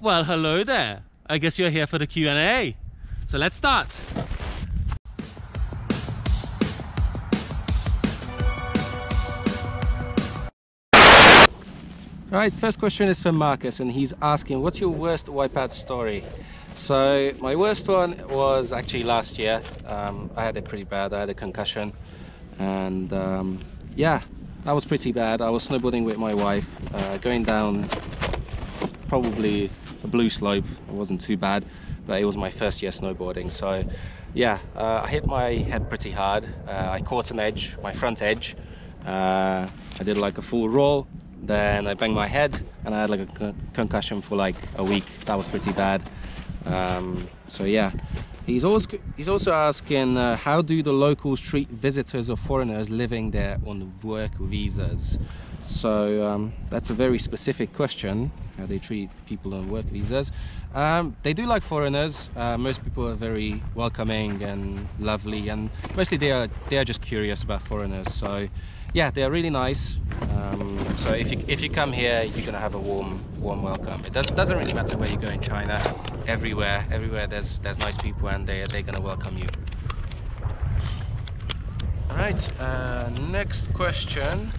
Well, hello there. I guess you're here for the Q&A. So let's start. Right, first question is from Marcus and he's asking, what's your worst wipeout story? So my worst one was actually last year. Um, I had it pretty bad, I had a concussion and um, yeah, that was pretty bad. I was snowboarding with my wife, uh, going down probably a blue slope. It wasn't too bad, but it was my first year snowboarding. So yeah, uh, I hit my head pretty hard. Uh, I caught an edge, my front edge. Uh, I did like a full roll, then I banged my head and I had like a con concussion for like a week. That was pretty bad. Um, so yeah, he's also he's also asking uh, how do the locals treat visitors or foreigners living there on work visas. So um, that's a very specific question. How they treat people on work visas. Um, they do like foreigners. Uh, most people are very welcoming and lovely, and mostly they are they are just curious about foreigners. So yeah, they're really nice. Um, so if you if you come here, you're gonna have a warm warm welcome. It does, doesn't really matter where you go in China. Everywhere, everywhere there's there's nice people and they they're gonna welcome you. All right. Uh, next question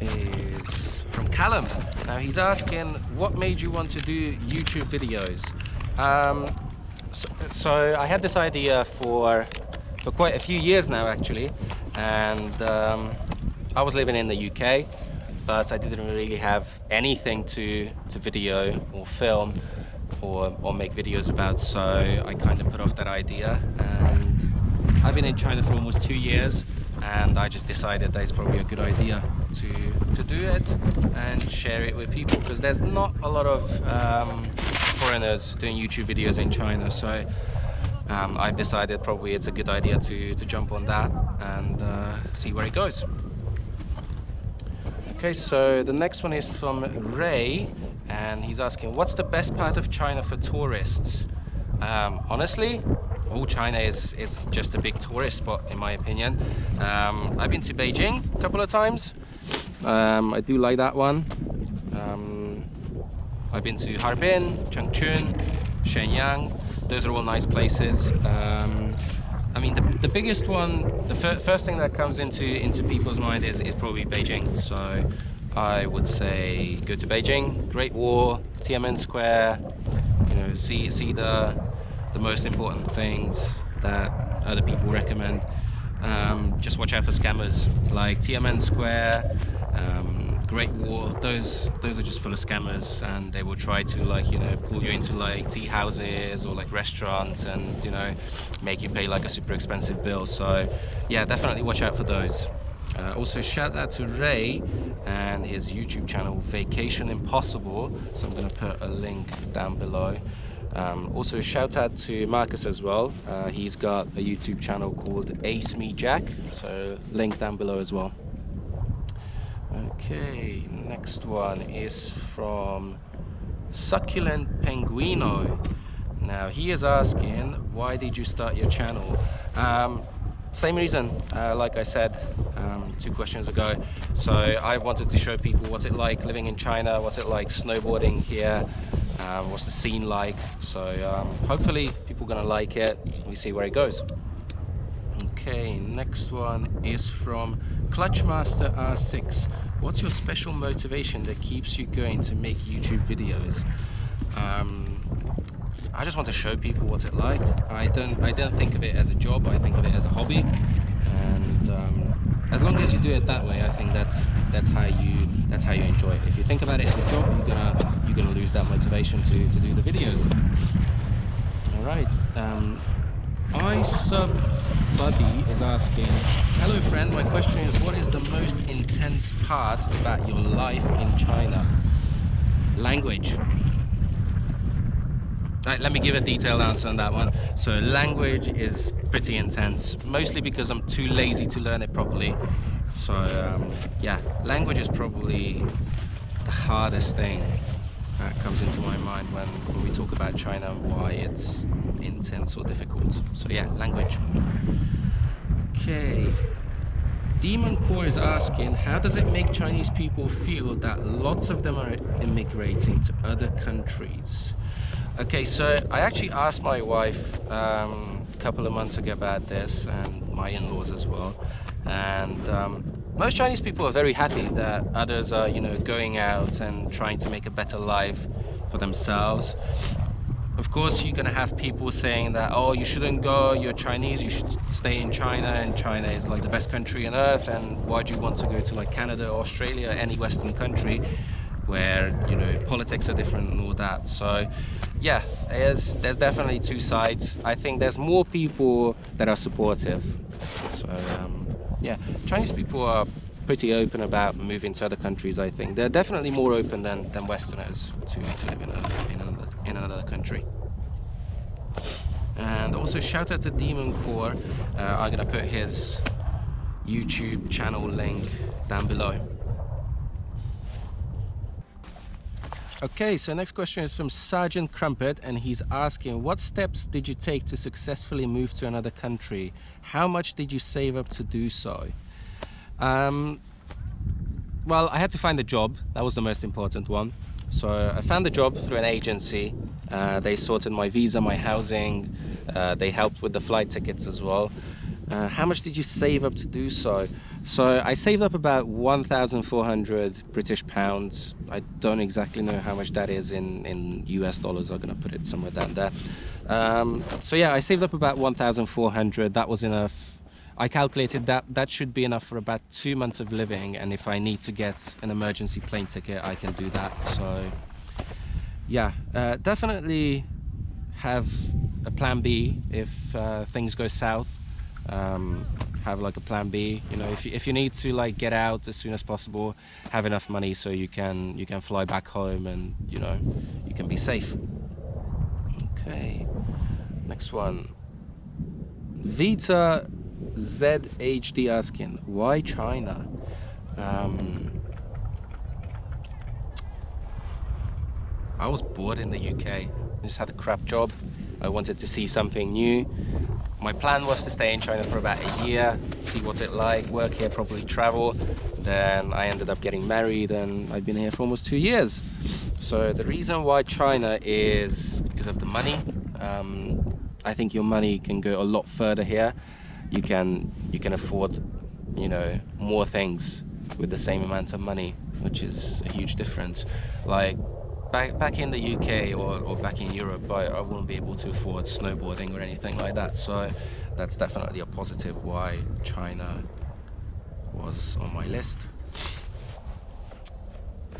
is from Callum. Now he's asking, what made you want to do YouTube videos? Um, so, so I had this idea for for quite a few years now actually and um, I was living in the UK but I didn't really have anything to to video or film or, or make videos about so I kind of put off that idea and I've been in China for almost two years and I just decided that it's probably a good idea to to do it and share it with people because there's not a lot of um, foreigners doing YouTube videos in China so um, I've decided probably it's a good idea to, to jump on that and uh, see where it goes. Okay, so the next one is from Ray and he's asking, what's the best part of China for tourists? Um, honestly, all China is, is just a big tourist spot in my opinion. Um, I've been to Beijing a couple of times. Um, I do like that one. Um, I've been to Harbin, Changchun, Shenyang, those are all nice places. Um, I mean, the, the biggest one, the fir first thing that comes into into people's mind is, is probably Beijing. So I would say go to Beijing, Great Wall, Tiananmen Square, you know, see, see the, the most important things that other people recommend. Um, just watch out for scammers like Tiananmen Square, um, Great Wall, those those are just full of scammers and they will try to like, you know, pull you into like tea houses or like restaurants and, you know, make you pay like a super expensive bill. So yeah, definitely watch out for those. Uh, also shout out to Ray and his YouTube channel Vacation Impossible. So I'm going to put a link down below. Um, also shout out to Marcus as well. Uh, he's got a YouTube channel called ACMEjack. So link down below as well. Okay, next one is from Succulent Penguino. Now he is asking, why did you start your channel? Um, same reason, uh, like I said um, two questions ago. So I wanted to show people what's it like living in China, what's it like snowboarding here, um, what's the scene like. So um, hopefully people are gonna like it. We see where it goes. Okay, next one is from Clutchmaster R6 what's your special motivation that keeps you going to make YouTube videos? Um, I just want to show people what it's like. I don't I don't think of it as a job, I think of it as a hobby. And um, as long as you do it that way, I think that's that's how you that's how you enjoy it. If you think about it as a job, you're gonna you're gonna lose that motivation to, to do the videos. Alright. Um, I sub Bubby is asking, hello friend, my question is what is the most intense part about your life in China? Language. Right, let me give a detailed answer on that one. So language is pretty intense, mostly because I'm too lazy to learn it properly. So um, yeah, language is probably the hardest thing that comes into my mind when, when we talk about China and why it's intense or difficult. So yeah, language. Okay. Demon Core is asking, how does it make Chinese people feel that lots of them are immigrating to other countries? Okay, so I actually asked my wife um, a couple of months ago about this and my in-laws as well. And um, most Chinese people are very happy that others are, you know, going out and trying to make a better life for themselves of course you're gonna have people saying that oh you shouldn't go you're Chinese you should stay in China and China is like the best country on earth and why do you want to go to like Canada Australia any western country where you know politics are different and all that. So yeah there's there's definitely two sides. I think there's more people that are supportive. So um, yeah Chinese people are pretty open about moving to other countries I think. They're definitely more open than, than Westerners to, to live in, a, in, another, in another country. And also shout out to Demon Core. Uh, I'm gonna put his YouTube channel link down below Okay, so next question is from Sergeant Crumpet and he's asking what steps did you take to successfully move to another country? How much did you save up to do so? Um, well, I had to find a job. That was the most important one. So I found a job through an agency. Uh, they sorted my visa, my housing. Uh, they helped with the flight tickets as well. Uh, how much did you save up to do so? So I saved up about 1,400 British pounds. I don't exactly know how much that is in, in US dollars. I'm gonna put it somewhere down there. Um, so yeah, I saved up about 1,400. That was enough I calculated that that should be enough for about two months of living and if I need to get an emergency plane ticket I can do that so yeah uh, definitely have a plan B if uh, things go south um, have like a plan B you know if you, if you need to like get out as soon as possible have enough money so you can you can fly back home and you know you can be safe okay next one Vita ZHD asking, why China? Um, I was bored in the UK. I just had a crap job. I wanted to see something new. My plan was to stay in China for about a year, see what it's like, work here, probably travel. Then I ended up getting married and I've been here for almost two years. So the reason why China is because of the money. Um, I think your money can go a lot further here you can you can afford you know more things with the same amount of money which is a huge difference like back back in the UK or, or back in Europe I, I wouldn't be able to afford snowboarding or anything like that so that's definitely a positive why China was on my list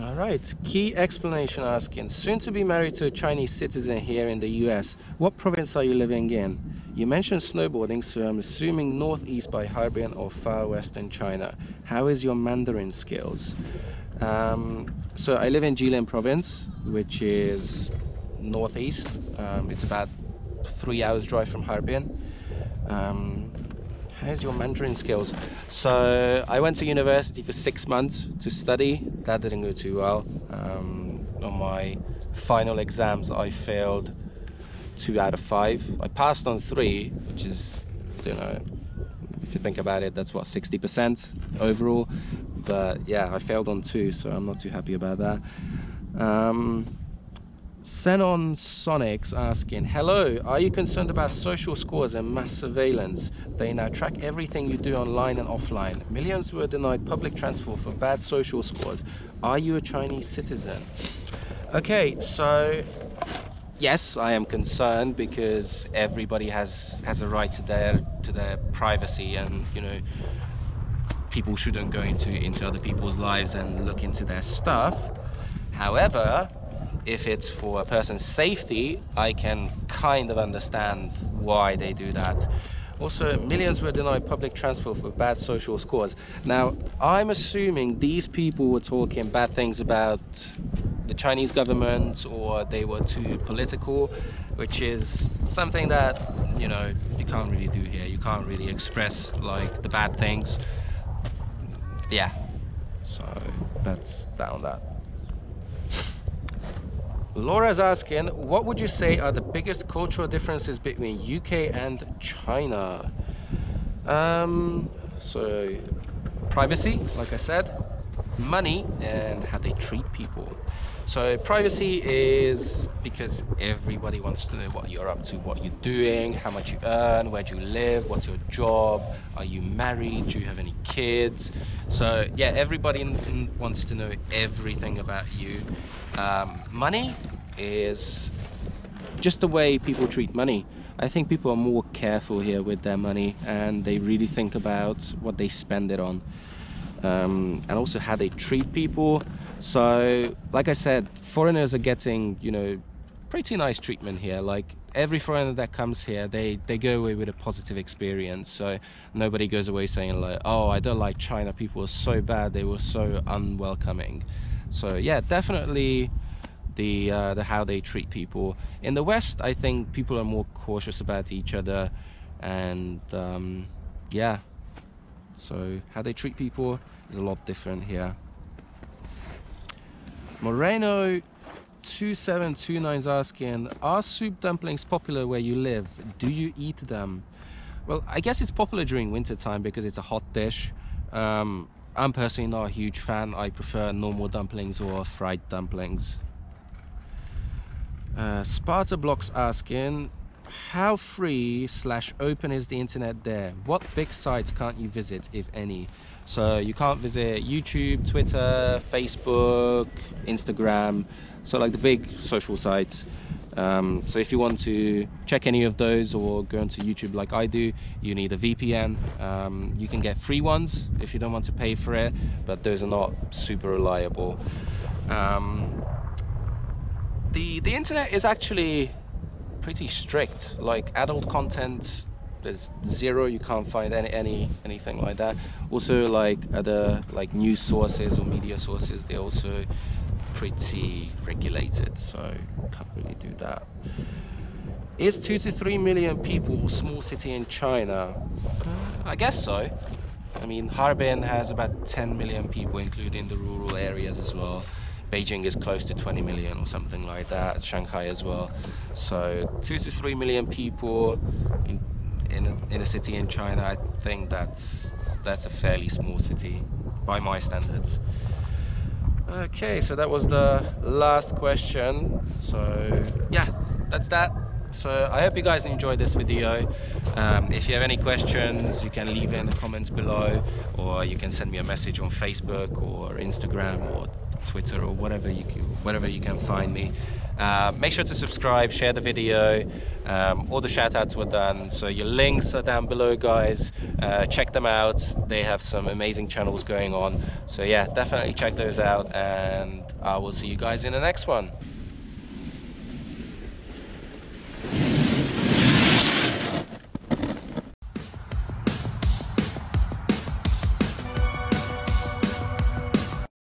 all right, key explanation asking, soon to be married to a Chinese citizen here in the US. What province are you living in? You mentioned snowboarding, so I'm assuming northeast by Harbin or far western China. How is your Mandarin skills? Um, so I live in Jilin province, which is northeast. Um, it's about three hours drive from Harbin. Um, how's your Mandarin skills? So I went to university for six months to study. That didn't go too well. Um, on my final exams, I failed two out of five. I passed on three, which is, you know, if you think about it, that's what 60% overall. But yeah, I failed on two, so I'm not too happy about that. Um, Xenon Sonics asking, Hello, are you concerned about social scores and mass surveillance? They now track everything you do online and offline. Millions were denied public transport for bad social scores. Are you a Chinese citizen? Okay, so yes, I am concerned because everybody has has a right to their to their privacy and you know people shouldn't go into into other people's lives and look into their stuff. However, if it's for a person's safety, I can kind of understand why they do that. Also, millions were denied public transport for bad social scores. Now, I'm assuming these people were talking bad things about the Chinese government or they were too political, which is something that, you know, you can't really do here. You can't really express like the bad things. Yeah, so that's down that. Laura's asking, what would you say are the biggest cultural differences between UK and China? Um, so privacy, like I said, money, and how they treat people. So privacy is because everybody wants to know what you're up to, what you're doing, how much you earn, where do you live, what's your job, are you married, do you have any kids? So yeah, everybody wants to know everything about you. Um, money is just the way people treat money. I think people are more careful here with their money and they really think about what they spend it on um, and also how they treat people. So, like I said, foreigners are getting, you know, pretty nice treatment here. Like every foreigner that comes here, they, they go away with a positive experience. So nobody goes away saying like, oh, I don't like China. People are so bad. They were so unwelcoming. So yeah, definitely the uh, the how they treat people. In the West, I think people are more cautious about each other, and um, yeah, so how they treat people is a lot different here. Moreno 2729 is asking, are soup dumplings popular where you live? Do you eat them? Well, I guess it's popular during winter time because it's a hot dish. Um, I'm personally not a huge fan. I prefer normal dumplings or fried dumplings. Uh, Sparta Blocks asking, how free slash open is the internet there? What big sites can't you visit, if any? So you can't visit YouTube, Twitter, Facebook, Instagram, so like the big social sites. Um, so if you want to check any of those or go onto YouTube like I do, you need a VPN. Um, you can get free ones if you don't want to pay for it, but those are not super reliable. Um, the, the internet is actually pretty strict. Like adult content, there's zero. You can't find any any anything like that. Also, like other like news sources or media sources, they're also pretty regulated. So can't really do that. Is two to three million people small city in China? Uh, I guess so. I mean, Harbin has about 10 million people, including the rural areas as well. Beijing is close to 20 million or something like that, Shanghai as well. So two to three million people in, in, a, in a city in China, I think that's, that's a fairly small city by my standards. Okay, so that was the last question. So yeah, that's that. So I hope you guys enjoyed this video. Um, if you have any questions, you can leave it in the comments below or you can send me a message on Facebook or Instagram or Twitter or whatever you can, wherever you can find me. Uh, make sure to subscribe, share the video. Um, all the shout outs were done. So your links are down below, guys. Uh, check them out. They have some amazing channels going on. So yeah, definitely check those out and I will see you guys in the next one.